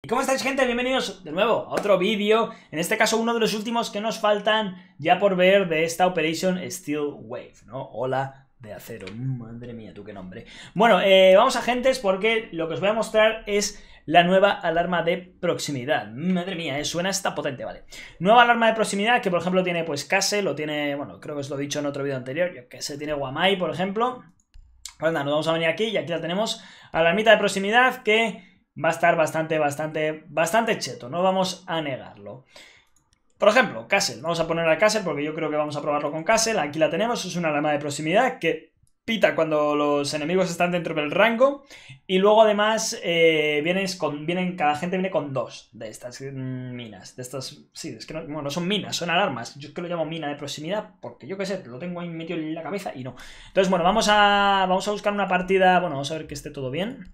¿Y cómo estáis gente? Bienvenidos de nuevo a otro vídeo, en este caso uno de los últimos que nos faltan ya por ver de esta Operation Steel Wave, ¿no? Hola de acero, madre mía, tú qué nombre. Bueno, eh, vamos a gentes porque lo que os voy a mostrar es la nueva alarma de proximidad. Madre mía, eh, suena esta potente, vale. Nueva alarma de proximidad que por ejemplo tiene pues Castle, lo tiene, bueno, creo que os lo he dicho en otro vídeo anterior, yo que sé, tiene Guamai, por ejemplo. Pues nada, nos vamos a venir aquí y aquí la tenemos, alarmita de proximidad que va a estar bastante, bastante, bastante cheto, no vamos a negarlo. Por ejemplo, Castle, vamos a poner a Castle porque yo creo que vamos a probarlo con Castle, aquí la tenemos, es una alarma de proximidad que pita cuando los enemigos están dentro del rango y luego además eh, con, vienen, cada gente viene con dos de estas minas, de estas, sí, es que no, bueno, no son minas, son alarmas, yo es que lo llamo mina de proximidad porque yo qué sé, lo tengo ahí metido en la cabeza y no. Entonces bueno, vamos a, vamos a buscar una partida, bueno, vamos a ver que esté todo bien.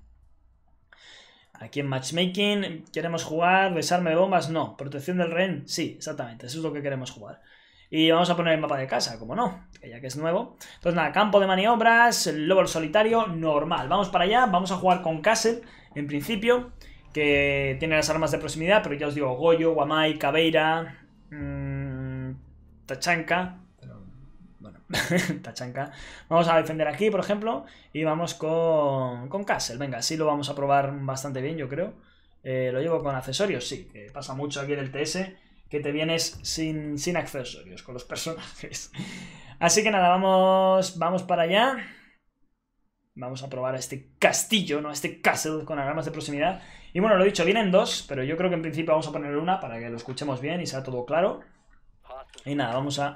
Aquí en Matchmaking, ¿queremos jugar desarme de bombas? No. ¿Protección del rehén? Sí, exactamente, eso es lo que queremos jugar. Y vamos a poner el mapa de casa, como no, ya que es nuevo. Entonces nada, campo de maniobras, el lobo solitario, normal. Vamos para allá, vamos a jugar con Castle, en principio, que tiene las armas de proximidad, pero ya os digo, Goyo, Guamai, Caveira, mmm, Tachanka, Tachanka. Vamos a defender aquí, por ejemplo, y vamos con, con Castle. Venga, sí lo vamos a probar bastante bien, yo creo. Eh, lo llevo con accesorios, sí, que pasa mucho aquí en el TS, que te vienes sin, sin accesorios con los personajes. Así que nada, vamos, vamos para allá. Vamos a probar este castillo, ¿no? Este castle con alarmas de proximidad. Y bueno, lo he dicho, vienen dos, pero yo creo que en principio vamos a poner una para que lo escuchemos bien y sea todo claro. Y nada, vamos a...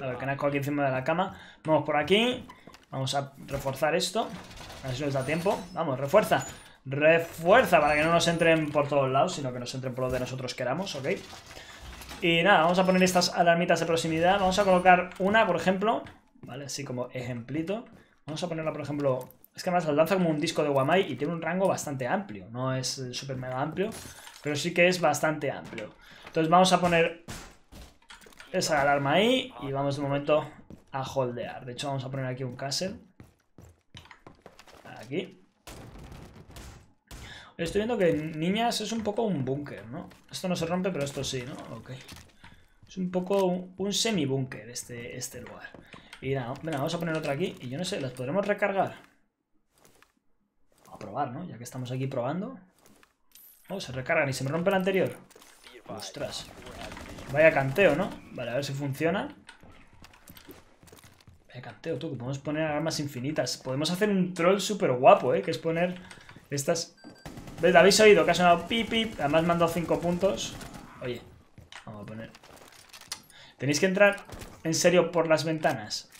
A ver, que nazco aquí encima de la cama. Vamos por aquí. Vamos a reforzar esto. A ver si nos da tiempo. Vamos, refuerza. Refuerza para que no nos entren por todos lados, sino que nos entren por donde nosotros queramos, ¿ok? Y nada, vamos a poner estas alarmitas de proximidad. Vamos a colocar una, por ejemplo. ¿Vale? Así como ejemplito. Vamos a ponerla, por ejemplo... Es que además lanza como un disco de Guamai y tiene un rango bastante amplio. No es súper mega amplio, pero sí que es bastante amplio. Entonces vamos a poner esa alarma ahí y vamos de momento a holdear. De hecho, vamos a poner aquí un castle. Aquí. Estoy viendo que Niñas es un poco un búnker, ¿no? Esto no se rompe, pero esto sí, ¿no? Ok. Es un poco un, semi-búnker este, este lugar. Y nada, vamos a poner otra aquí. Y yo no sé, ¿las podremos recargar? Vamos a probar, ¿no? Ya que estamos aquí probando. Oh, se recargan y se me rompe el anterior. Ostras. Vaya canteo, ¿no? Vale, a ver si funciona. Vaya canteo, tú, que podemos poner armas infinitas. Podemos hacer un troll súper guapo, ¿eh? Que es poner estas... ¿Ves? ¿Habéis oído? Que ha sonado pip. Además me han dado 5 puntos. Oye, vamos a poner... Tenéis que entrar en serio por las ventanas.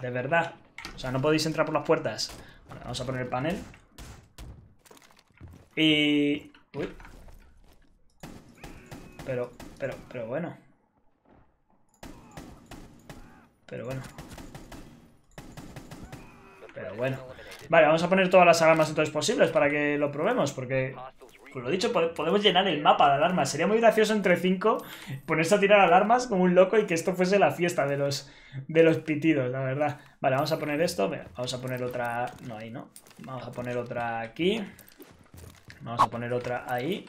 De verdad. O sea, no podéis entrar por las puertas. vamos a poner el panel. Y... Uy. Pero, pero, pero bueno. Pero bueno. Pero bueno. Vale, vamos a poner todas las alarmas entonces posibles para que lo probemos, porque... Pues lo dicho, podemos llenar el mapa de alarmas. Sería muy gracioso entre cinco ponerse a tirar alarmas como un loco y que esto fuese la fiesta de los, de los pitidos, la verdad. Vale, vamos a poner esto. vamos a poner otra... No, ahí no. Vamos a poner otra aquí. Vamos a poner otra ahí.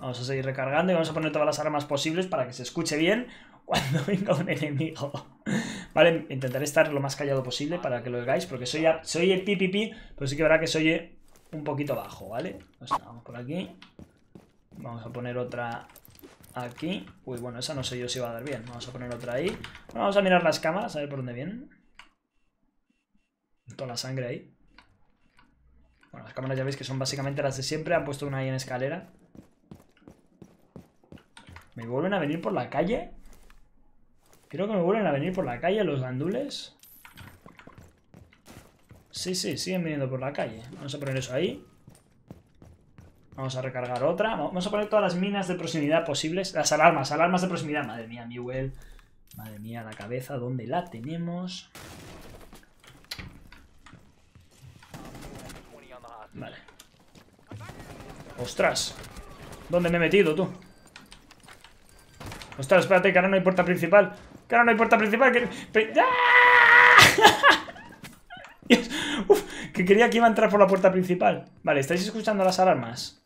Vamos a seguir recargando y vamos a poner todas las armas posibles para que se escuche bien cuando venga un enemigo. Vale, intentaré estar lo más callado posible para que lo oigáis, porque soy, soy el pipipi, pero sí que verá que soy un poquito bajo, ¿vale? Pues vamos por aquí. Vamos a poner otra aquí. Uy, bueno, esa no sé yo si va a dar bien. Vamos a poner otra ahí. vamos a mirar las cámaras, a ver por dónde vienen. Toda la sangre ahí. Bueno, las cámaras ya veis que son básicamente las de siempre. Han puesto una ahí en escalera. ¿Me vuelven a venir por la calle? Creo que me vuelven a venir por la calle los gandules. Sí, sí, siguen viniendo por la calle. Vamos a poner eso ahí. Vamos a recargar otra. Vamos a poner todas las minas de proximidad posibles. Las alarmas, alarmas de proximidad. Madre mía, Newell. Madre mía, la cabeza. ¿Dónde la tenemos? Vale. Ostras. ¿Dónde me he metido, tú? Ostras, espérate, que ahora no hay puerta principal. Que ahora no hay puerta principal. Que... ¡Ah! Que quería que iba a entrar por la puerta principal. Vale, ¿estáis escuchando las alarmas?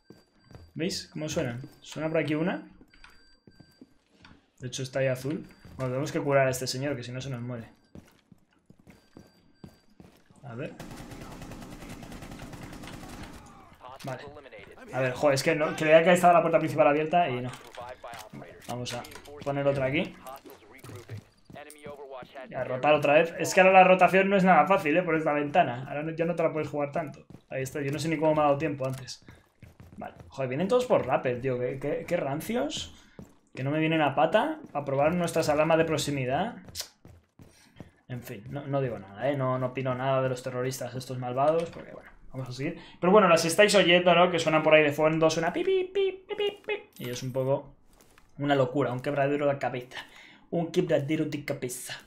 ¿Veis cómo suenan? Suena por aquí una. De hecho está ahí azul. Bueno, tenemos que curar a este señor, que si no se nos muere. A ver. Vale. A ver, joder, es que no, creía que estaba la puerta principal abierta y no. Vamos a poner otra aquí. A rotar otra vez. Es que ahora la rotación no es nada fácil, ¿eh? Por esta ventana. Ahora ya no te la puedes jugar tanto. Ahí está. Yo no sé ni cómo me ha dado tiempo antes. Vale. Joder, vienen todos por rappel, tío. ¿Qué, qué, rancios. Que no me vienen a pata a probar nuestras alarmas de proximidad. En fin, no, digo nada, ¿eh? No, no opino nada de los terroristas estos malvados, porque bueno, vamos a seguir. Pero bueno, las estáis oyendo, ¿no? Que suenan por ahí de fondo, suena pi, pi, pi, pi, pi, Y es un poco una locura, un quebradero de cabeza. Un quebradero de cabeza.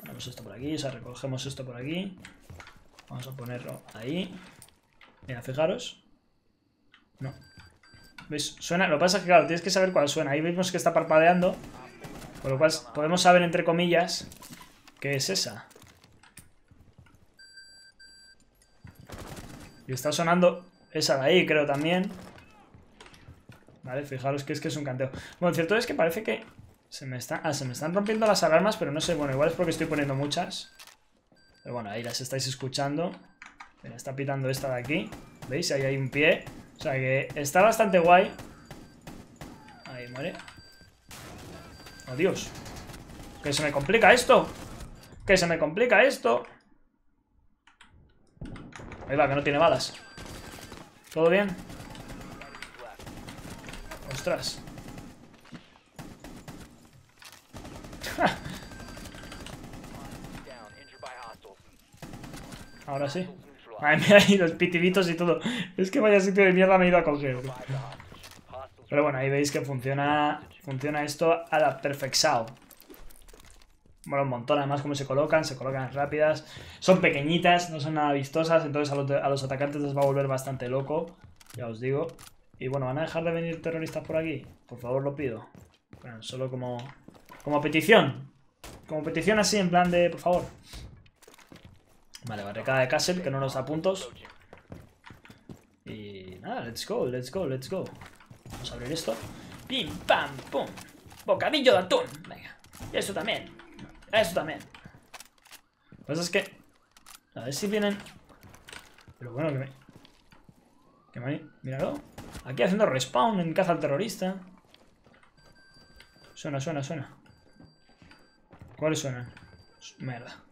Ponemos esto por aquí, o sea, recogemos esto por aquí. Vamos a ponerlo ahí. Mira, fijaros. No. ¿Veis? Suena, lo que pasa es que, claro, tienes que saber cuál suena. Ahí vemos que está parpadeando. Por lo cual podemos saber, entre comillas, qué es esa. Y está sonando esa de ahí, creo, también. Vale, fijaros que es que es un canteo. Bueno, cierto es que parece que se me, ah, se me están rompiendo las alarmas, pero no sé, bueno, igual es porque estoy poniendo muchas. Pero bueno, ahí las estáis escuchando. Mira, está pitando esta de aquí. ¿Veis? Ahí hay un pie. O sea que está bastante guay. Ahí muere. ¡Oh, Dios! ¡Que se me complica esto! ¡Que se me complica esto! Ahí va, que no tiene balas. ¿Todo bien? ¡Ostras! Ahora sí. Ay, mira ahí los pitiditos y todo. Es que vaya sitio de mierda me he ido a coger. Pero bueno, ahí veis que funciona funciona esto a la perfección. Bueno, un montón además como se colocan, se colocan rápidas. Son pequeñitas, no son nada vistosas, entonces a los, a los atacantes les va a volver bastante loco. Ya os digo. Y bueno, ¿van a dejar de venir terroristas por aquí? Por favor, lo pido. Bueno, solo como, como petición. Como petición así, en plan de, por favor. Vale, barricada de Castle, que no nos da puntos. Y nada, let's go, let's go, let's go. Vamos a abrir esto. Pim, pam, pum. Bocadillo de atún. Venga. Y eso también. Eso también. Lo que pasa es que... A ver si vienen... Pero bueno, que me... Que me... Míralo. Aquí haciendo respawn en caza al terrorista. Suena, suena, suena. ¿Cuáles suenan? Merda.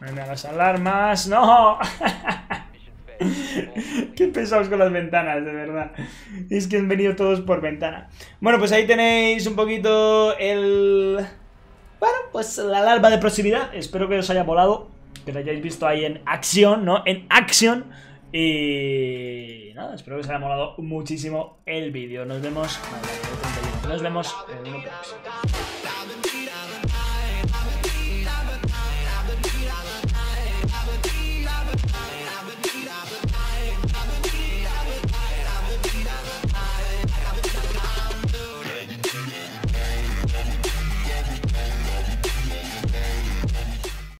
Venga, las alarmas. ¡No! Qué pesados con las ventanas, de verdad. Es que han venido todos por ventana. Bueno, pues ahí tenéis un poquito el... Bueno, pues la alarma de proximidad. Espero que os haya volado. Que lo hayáis visto ahí en acción, ¿no? En acción. Y... Nada, espero que os haya molado muchísimo el vídeo. Nos vemos... Nos vemos en próximo.